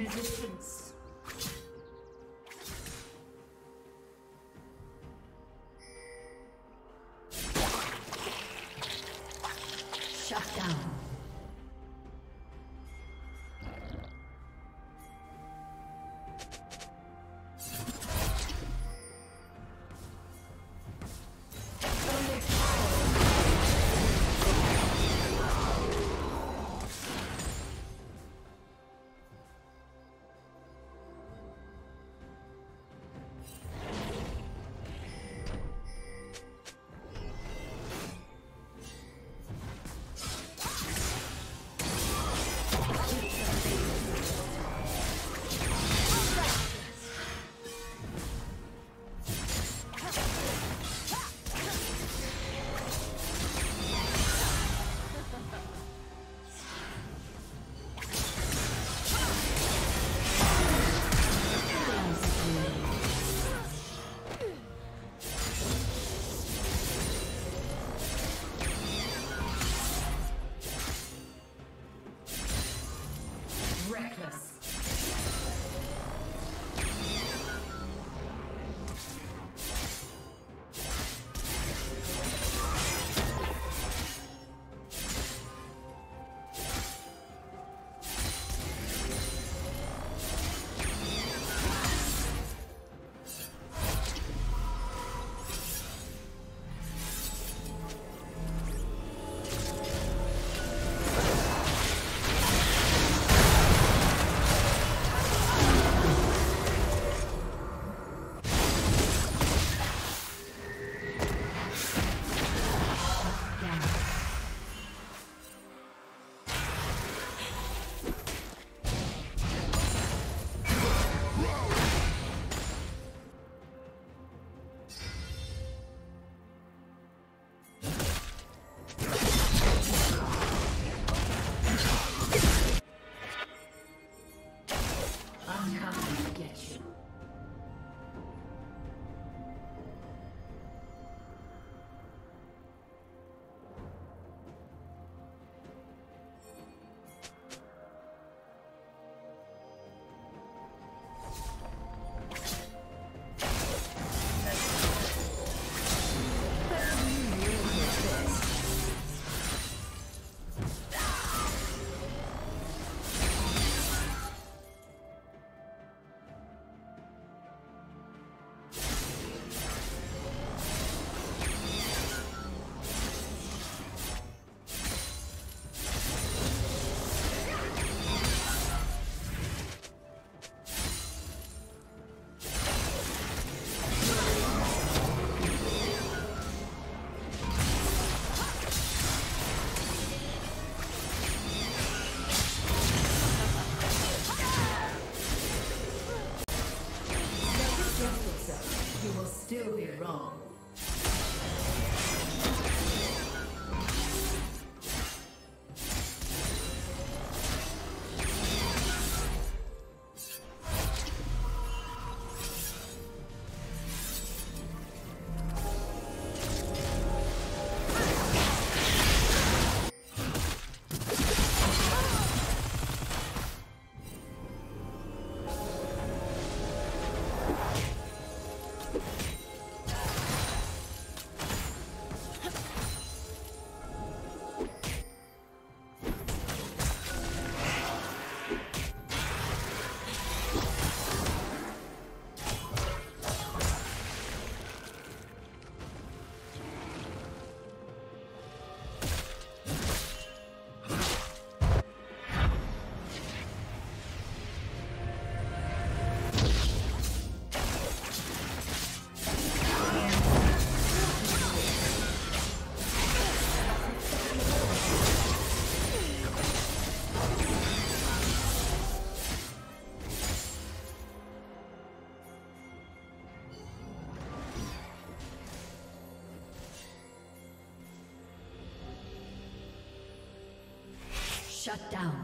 resistance. Shut down.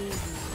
Daisy.